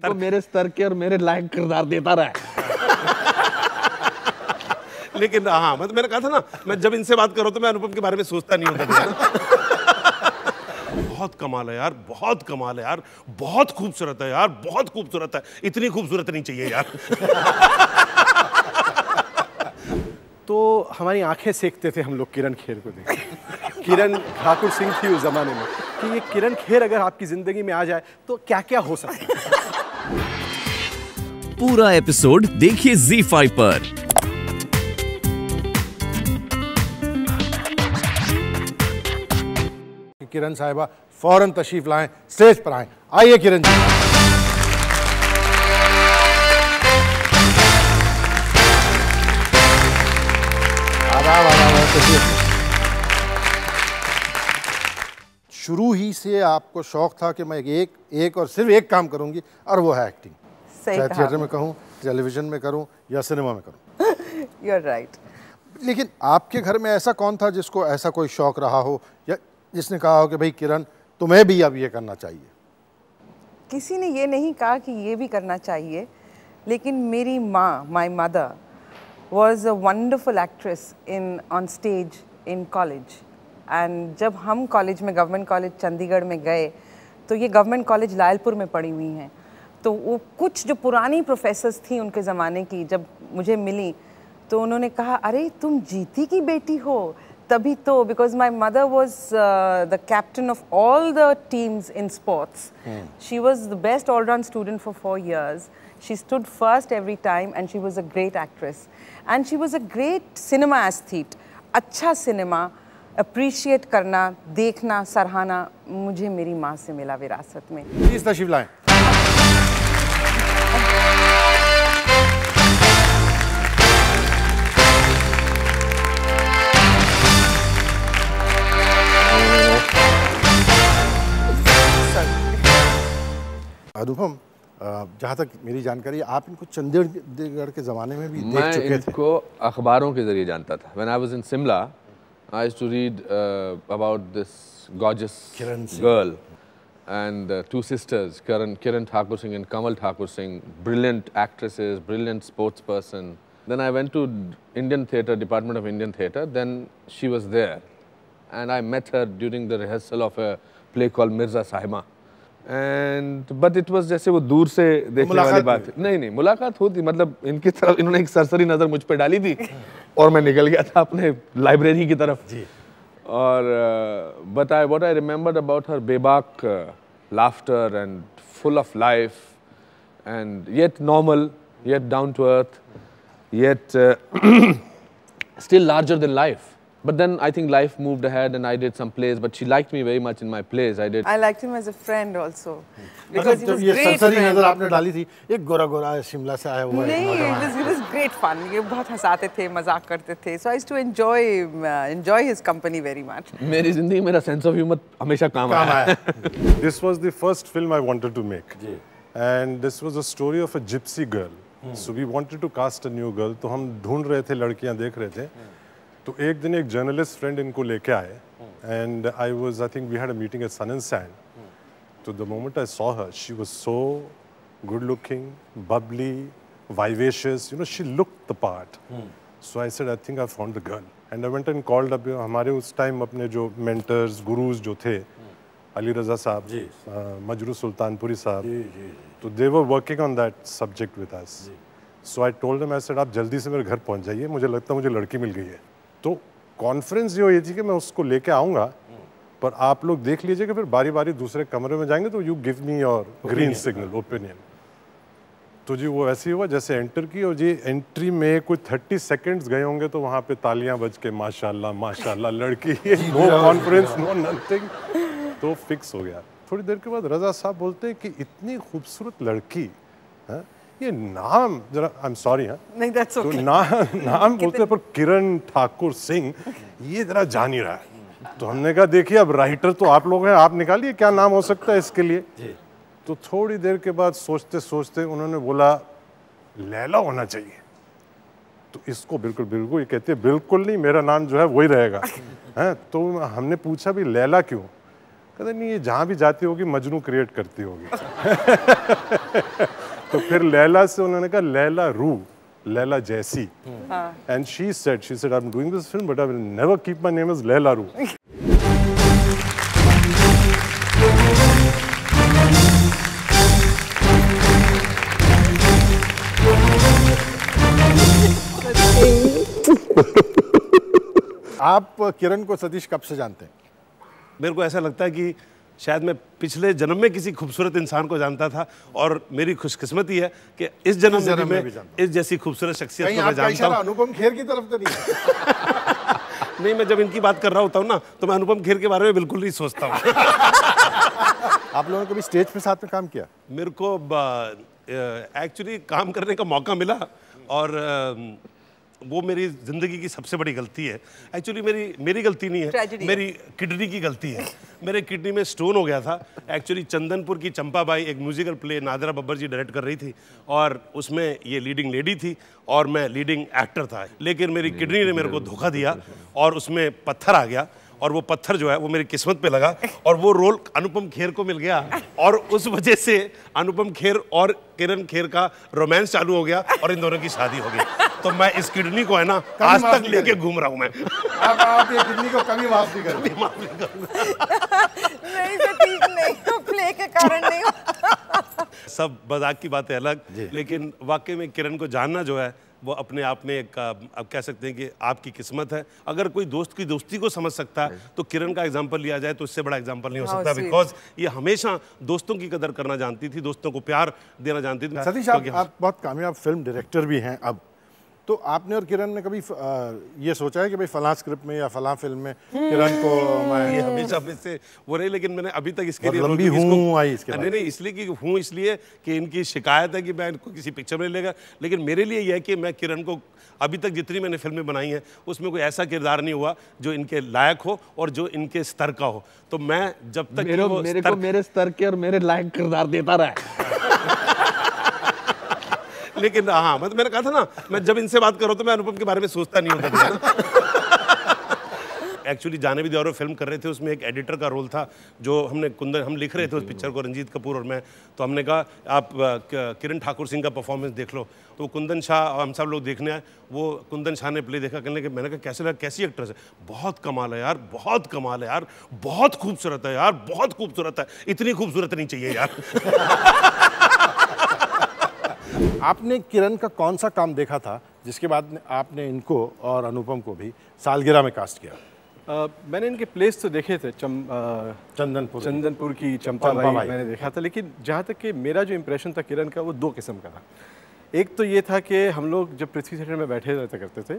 तो मेरे स्तर के और मेरे लायक किरदार देता रहा लेकिन हाँ मतलब मैंने कहा था ना मैं जब इनसे बात करूँ तो मैं अनुपम के बारे में सोचता नहीं होता बहुत कमाल है यार बहुत कमाल है यार बहुत खूबसूरत है यार बहुत खूबसूरत है। इतनी खूबसूरत नहीं चाहिए यार। तो हमारी आँखें सेकते थे हम लोग किरण खेर को देख किरण ठाकुर सिंह थी उस जमाने में कि ये किरण खेर अगर आपकी ज़िंदगी में आ जाए तो क्या क्या हो सकता है? पूरा एपिसोड देखिए Z5 पर। किरण साहिबा, फ़ौरन तशरीफ़ लाएँ, स्टेज पर आएँ। आइए किरण जी। शुरू ही से आपको शौक था कि मैं एक एक और सिर्फ़ एक काम करूँगी, और वो है एक्टिंग चाहे थिएटर में कहूँ टेलीविज़न में करूँ या सिनेमा में करूँ। यू आर राइट लेकिन आपके घर में ऐसा कौन था जिसको ऐसा कोई शौक रहा हो या जिसने कहा हो कि भाई किरण तुम्हें भी अब ये करना चाहिए? किसी ने ये नहीं कहा कि ये भी करना चाहिए लेकिन मेरी माँ my mother was a wonderful actress in on stage in college and जब हम कॉलेज में गवर्नमेंट कॉलेज चंडीगढ़ में गए तो ये गवर्नमेंट कॉलेज लायलपुर में पड़ी हुई हैं। तो वो कुछ जो पुरानी प्रोफेसर्स थी उनके ज़माने की जब मुझे मिली तो उन्होंने कहा अरे तुम जीती की बेटी हो। तभी तो because my mother was the captain of all the teams in sports she was the best allround student for four years she stood first every time and she was a great actress and she was a great cinema aesthete अच्छा cinema appreciate करना देखना सराहना मुझे मेरी माँ से मिला विरासत में। प्लीज़ तशरीफ़ लाएँ? अनुपम जहाँ तक मेरी जानकारी है, आप इनको चंडीगढ़ के ज़माने में भी देख मैं चुके थे। इनको अखबारों के ज़रिए जानता था। When I was in Shimla I to read about this gorgeous. Girl and uh, two sisters Kiran Kiran Thakur Singh and Kamal Thakur Singh brilliant actresses brilliant sports person then I went to Indian Theatre Department of Indian Theatre then she was there and I met her during the rehearsal of a play called Mirza Sahiba and but it was जैसे वो दूर से देखने वाली मुलाकात बात नहीं नहीं मुलाकात होती मतलब इनकी तरफ इन्होंने एक सरसरी नजर मुझ पे डाली थी और मैं निकल गया था अपने लाइब्रेरी की तरफ जी or but I, what I remembered about her bebak laughter and full of life and yet normal, yet down to earth, yet still larger than life. But then I think life moved ahead and I did some plays, but she liked me very much in my plays. I did. I liked him as a friend also. मतलब Because he जब was ये great सरसरी friend. नजर आपने डाली थी एक गोरा गोरा शिमला से आया हुआ एक नहीं नौजवान। it was, it was great fun. ये बहुत हंसाते थे मजाक करते थे So I used to enjoy uh, enjoy his company very much. मेरी जिंदगी में मेरा सेंस ऑफ ह्यूमर हमेशा काम काम आया आया This was the first film I wanted to make. And this was a story of a gypsy girl. So we wanted to cast a new girl. तो हम ढूंढ रहे थे लड़कियां देख रहे थे तो एक दिन एक जर्नलिस्ट फ्रेंड इनको लेके आए and I was I think we had a meeting at Sun and Sand तो the moment I saw her she was so good looking bubbly vivacious you know she looked the part. So i said i think i found the girl. And i went and called up you know, हमारे उस time अपने जो mentors gurus जो थे अली रजा साहब जी। मजरू सुल्तानपुरी साहब तो they were working on that subject with us so I told them I said आप जल्दी से मेरे घर पहुँच जाइए मुझे लगता है मुझे लड़की मिल गई है. तो कॉन्फ्रेंस ये हुई थी कि मैं उसको लेके आऊँगा पर आप लोग देख लीजिए कि फिर बारी बारी दूसरे कमरे में जाएँगे तो you give me your green signal opinion तो जी वो ऐसे ही हुआ जैसे एंटर की और जी एंट्री में कोई थर्टी सेकेंड्स गए होंगे तो वहाँ पे तालियाँ बज के माशाल्लाह माशाल्लाह लड़की नो कॉन्फ्रेंस नो नथिंग तो फिक्स हो गया। थोड़ी देर के बाद रजा साहब बोलते हैं कि इतनी खूबसूरत लड़की हाँ, ये नाम जरा आई एम सॉरी हाँ। नहीं that's तो okay. ना, नाम बोलते हैं पर किरण ठाकुर सिंह ये जरा जान ही रहा है। तो हमने कहा देखिए अब राइटर तो आप लोग हैं आप निकालिए क्या नाम हो सकता है इसके लिए? तो थोड़ी देर के बाद सोचते सोचते उन्होंने बोला लैला होना चाहिए। तो इसको बिल्कुल बिल्कुल ये कहते हैं बिल्कुल नहीं मेरा नाम जो है वही रहेगा। हैं तो हमने पूछा भी लैला क्यों? कहते नहीं ये जहाँ भी जाती होगी मजनू क्रिएट करती होगी। तो फिर लैला से उन्होंने कहा लैला रू लैला जैसी। And she said she said I am doing this film but I will never keep my name as Laila Roo आप किरण को सतीश कब से जानते हैं? मेरे को ऐसा लगता है कि शायद मैं पिछले जन्म में किसी खूबसूरत इंसान को जानता था और मेरी खुशकिस्मती है कि इस जन्म में, में इस जैसी खूबसूरत शख्सियत को मैं जानता हूँ। अनुपम खेर की तरफ़ तो नहीं नहीं मैं जब इनकी बात कर रहा होता हूँ ना तो मैं अनुपम खेर के बारे में बिल्कुल नहीं सोचता हूँ। आप लोगों ने कभी स्टेज पे साथ में काम किया? मेरे को एक्चुअली काम करने का मौका मिला और वो मेरी ज़िंदगी की सबसे बड़ी गलती है। एक्चुअली मेरी मेरी गलती नहीं है। Tragedy मेरी किडनी की गलती है। मेरे किडनी में स्टोन हो गया था। एक्चुअली चंदनपुर की चंपा बाई एक musical play Nadira Babbar ji direct कर रही थी और उसमें ये लीडिंग लेडी थी और मैं लीडिंग एक्टर था। लेकिन मेरी किडनी ने मेरे को धोखा दिया। और उसमें पत्थर आ गया। और वो पत्थर जो है वो मेरी किस्मत पे लगा और वो रोल अनुपम खेर को मिल गया और उस वजह से अनुपम खेर और किरण खेर का रोमांस चालू हो गया और इन दोनों की शादी हो गई। तो मैं इस किडनी को है ना आज तक लेके घूम रहा हूँ मैं। आप आप ये किडनी को कभी माफ़ नहीं करूँगा। नहीं सतीश नहीं। प्ले के कारण। सब मज़ाक की बातें अलग लेकिन वाकई में किरण को जानना जो है वो अपने आप में एक आप कह सकते हैं कि आपकी किस्मत है। अगर कोई दोस्त की दोस्ती को समझ सकता है तो किरण का एग्ज़ाम्पल लिया जाए तो इससे बड़ा एग्ज़ाम्पल नहीं हो सकता बिकॉज़ ये हमेशा दोस्तों की कदर करना जानती थी दोस्तों को प्यार देना जानती थी। सतीश आप, आप बहुत कामयाब फ़िल्म डायरेक्टर भी हैं अब। तो आपने और किरण ने कभी आ, ये सोचा है कि भाई फला स्क्रिप्ट में या फला फ़िल्म में किरण को ये हमेशा से वो रही लेकिन मैंने अभी तक इसके लिए लंबी हूँ आई इसके नहीं नहीं इसलिए कि हूँ इसलिए कि इनकी शिकायत है कि मैं इनको किसी पिक्चर में लेगा। लेकिन मेरे लिए यह है कि मैं किरण को अभी तक जितनी मैंने फ़िल्में बनाई हैं उसमें कोई ऐसा किरदार नहीं हुआ जो इनके लायक हो और जो इनके स्तर का हो। तो मैं जब तक मेरे मेरे स्तर- को मेरे स्तर के और मेरे लायक किरदार देता रहा। लेकिन हाँ मतलब मैंने कहा था ना, मैं जब इनसे बात करो तो मैं अनुपम के बारे में सोचता नहीं होता था एक्चुअली जाने भी दौर फ़िल्म कर रहे थे, उसमें एक एडिटर का रोल था, जो हमने कुंदन, हम लिख रहे थे उस पिक्चर को, रंजीत कपूर और मैं। तो हमने कहा, आप किरण ठाकुर सिंह का परफॉर्मेंस देख लो। तो कुंदन शाह और हम सब लोग देखने आए, वो कुंदन शाह ने प्ले देखा, कहने के मैंने कहा, कैसे लगा, कैसी एक्ट्रेस है? बहुत कमाल है यार, बहुत कमाल है यार, बहुत खूबसूरत है यार, बहुत खूबसूरत है, इतनी खूबसूरत नहीं चाहिए यार। आपने किरण का कौन सा काम देखा था जिसके बाद आपने इनको और अनुपम को भी सालगिरह में कास्ट किया? अ, मैंने इनके प्लेस तो देखे थे चम अ, चंदनपुर। चंदनपुर की चंपाबाई चंपाबाई। मैंने देखा था लेकिन जहाँ तक कि मेरा जो इम्प्रेशन था किरण का वो दो किस्म का था। एक तो ये था कि हम लोग जब पृथ्वी थिएटर में बैठे रहते करते थे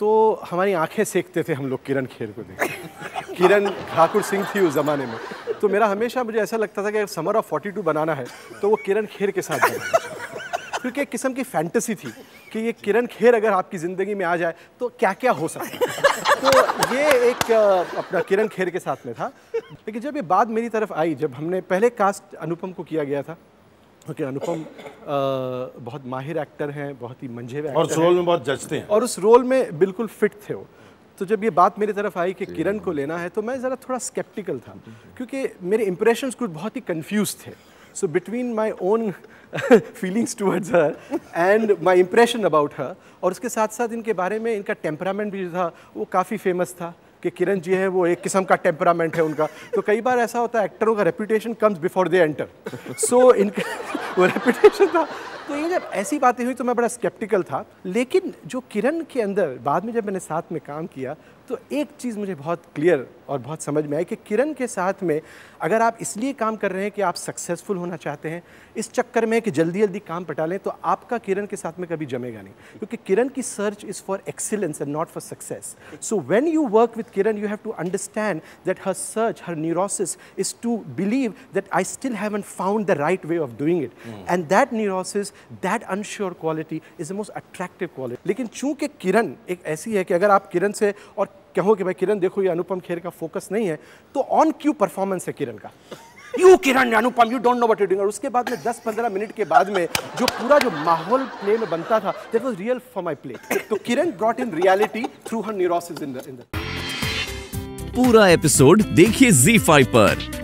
तो हमारी आँखें सेकते थे हम लोग किरण खेर को देखते किरण ठाकुर सिंह थी उस ज़माने में। तो मेरा हमेशा मुझे ऐसा लगता था कि अगर समर ऑफ़ 42 बनाना है तो वो किरण खेर के साथ बनाना। क्योंकि एक किस्म की फैंटेसी थी कि ये किरण खेर अगर आपकी ज़िंदगी में आ जाए तो क्या क्या हो सकता है? तो ये एक अपना किरण खेर के साथ में था। लेकिन जब ये बात मेरी तरफ़ आई जब हमने पहले कास्ट अनुपम को किया गया था क्योंकि okay, अनुपम अ, बहुत माहिर एक्टर हैं बहुत ही मंझे हुए और उस रोल में बहुत जचते हैं। और उस रोल में बिल्कुल फिट थे वो। तो जब ये बात मेरी तरफ़ आई कि किरण को लेना है तो मैं ज़रा थोड़ा स्केप्टिकल था क्योंकि मेरे इंप्रेशंस कुछ बहुत ही कंफ्यूज थे। So between my own feelings towards her and my impression about her और उसके साथ साथ इनके बारे में इनका टेम्परामेंट भी जो था, वो काफ़ी फ़ेमस था कि किरण जी है, वो एक किस्म का टेम्परामेंट है उनका। तो कई बार ऐसा होता है एक्टरों का reputation comes before they enter so इनका वो रेपुटेशन था। तो ये जब ऐसी बातें हुई तो मैं बड़ा स्केप्टिकल था। लेकिन जो किरण के अंदर, बाद में जब मैंने साथ में काम किया तो एक चीज़ मुझे बहुत क्लियर और बहुत समझ में आई कि किरण के साथ में अगर आप इसलिए काम कर रहे हैं कि आप सक्सेसफुल होना चाहते हैं इस चक्कर में कि जल्दी जल्दी काम पटा लें तो आपका किरण के साथ में कभी जमेगा नहीं। क्योंकि किरण की search is for excellence and not for success so when you work with Kiran you have to understand that her search, her neurosis is to believe that I still haven't found the right way of doing it and that neurosis that unsure quality is the most attractive quality लेकिन चूँकि किरण एक ऐसी है कि अगर आप किरण से और कहो कि भाई किरण देखो ये अनुपम खेर का फोकस नहीं है तो ऑन क्यू परफॉर्मेंस है किरण का। You Kiran Anupam you don't know what you doing और उसके बाद में 10-15 मिनट के बाद में जो पूरा जो माहौल प्ले में बनता था that was real for my play तो Kiran brought in reality through her neurosis in the पूरा एपिसोड देखिए Z5 पर